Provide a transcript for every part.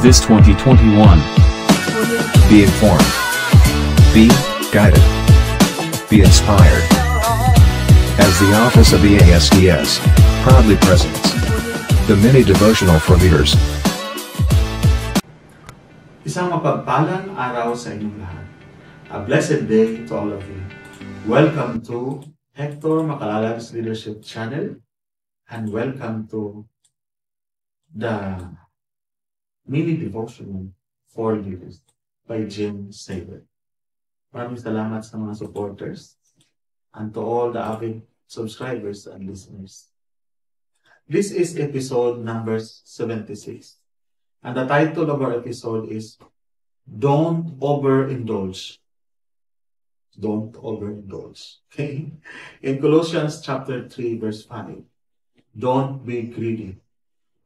this 2021. Be informed. Be guided. Be inspired. As the Office of the ASDS proudly presents the mini devotional for leaders. Isang mapagpalang araw sa inyong lahat. A blessed day to all of you. Welcome to Hector Macalalag's Leadership Channel and welcome to the mini devotional for leaders by Jim Saber. Maraming salamat sa mga supporters and to all the avid subscribers and listeners. This is episode number 76. And the title of our episode is Don't Overindulge. Don't overindulge. Okay? In Colossians chapter 3 verse 5, don't be greedy.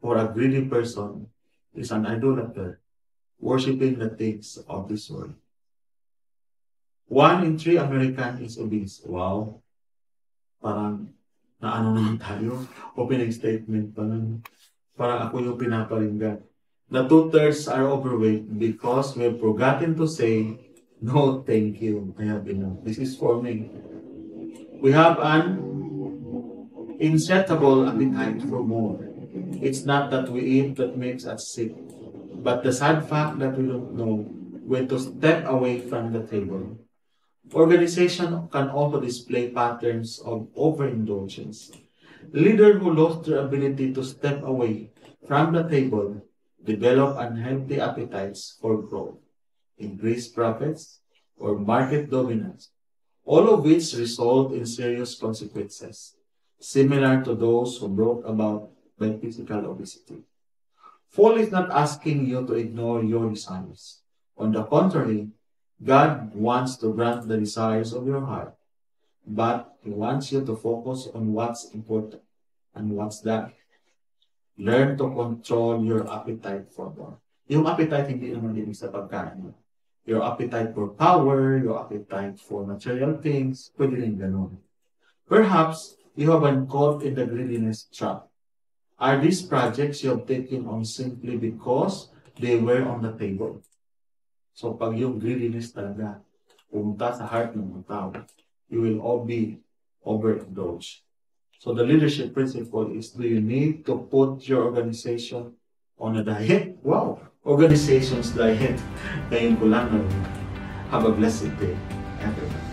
For a greedy person is an idolater, worshiping the things of this world. One in three American is obese. Wow. Parang naano naman tayo. Opening statement pa nun. Parang ako yung pinaparinggan. The two-thirds are overweight because we've forgotten to say, no, thank you. I have enough. This is for me. We have an insatiable appetite for more. It's not that we eat that makes us sick, but the sad fact that we don't know when to step away from the table. Organization can also display patterns of overindulgence. Leaders who lost their ability to step away from the table develop unhealthy appetites for growth, increased profits, or market dominance, all of which result in serious consequences, similar to those who brought about by physical obesity. Paul is not asking you to ignore your desires. On the contrary, God wants to grant the desires of your heart, but He wants you to focus on what's important. And what's that? Learn to control your appetite for more. Yung appetite hindi naman ibig sa pagkain. Your appetite for power, your appetite for material things, pwede rin ganun. Perhaps you have been caught in the greediness trap. Are these projects you have taken on simply because they were on the table? So pag yung greediness talaga pumunta sa heart ng mga tao, you will all be overindulged. So the leadership principle is do you need to put your organization on a diet? Wow! Organization's diet. Ngayon ko lang Have a blessed day, everyone.